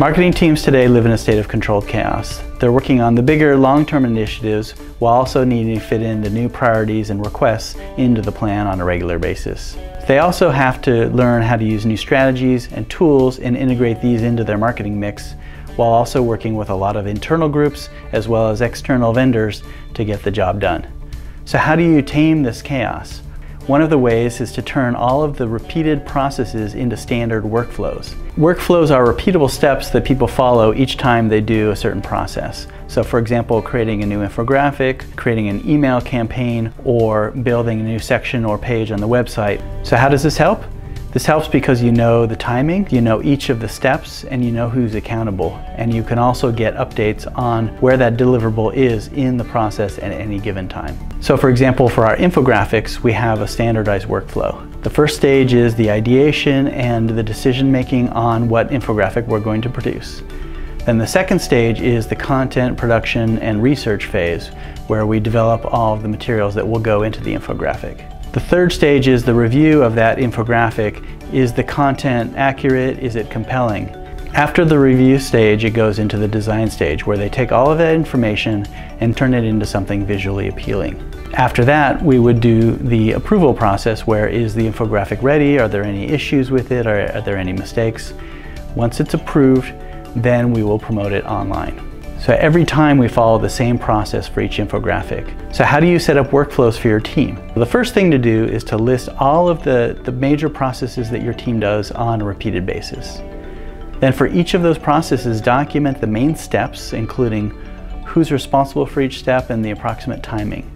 Marketing teams today live in a state of controlled chaos. They're working on the bigger long-term initiatives while also needing to fit in the new priorities and requests into the plan on a regular basis. They also have to learn how to use new strategies and tools and integrate these into their marketing mix while also working with a lot of internal groups as well as external vendors to get the job done. So how do you tame this chaos? One of the ways is to turn all of the repeated processes into standard workflows. Workflows are repeatable steps that people follow each time they do a certain process. So for example, creating a new infographic, creating an email campaign, or building a new section or page on the website. So how does this help? This helps because you know the timing, you know each of the steps, and you know who's accountable. And you can also get updates on where that deliverable is in the process at any given time. So for example, for our infographics, we have a standardized workflow. The first stage is the ideation and the decision making on what infographic we're going to produce. Then the second stage is the content production and research phase, where we develop all of the materials that will go into the infographic. The third stage is the review of that infographic. Is the content accurate? Is it compelling? After the review stage, it goes into the design stage where they take all of that information and turn it into something visually appealing. After that, we would do the approval process where is the infographic ready? Are there any issues with it? Are, are there any mistakes? Once it's approved, then we will promote it online. So every time we follow the same process for each infographic. So how do you set up workflows for your team? Well, the first thing to do is to list all of the, the major processes that your team does on a repeated basis. Then for each of those processes, document the main steps, including who's responsible for each step and the approximate timing.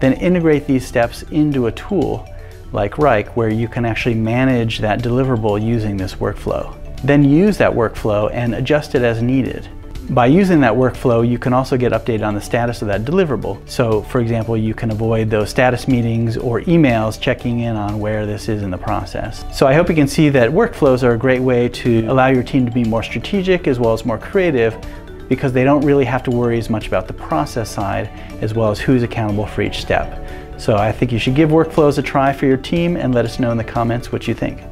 Then integrate these steps into a tool like Wrike where you can actually manage that deliverable using this workflow. Then use that workflow and adjust it as needed. By using that workflow, you can also get updated on the status of that deliverable. So for example, you can avoid those status meetings or emails checking in on where this is in the process. So I hope you can see that workflows are a great way to allow your team to be more strategic as well as more creative because they don't really have to worry as much about the process side as well as who's accountable for each step. So I think you should give workflows a try for your team and let us know in the comments what you think.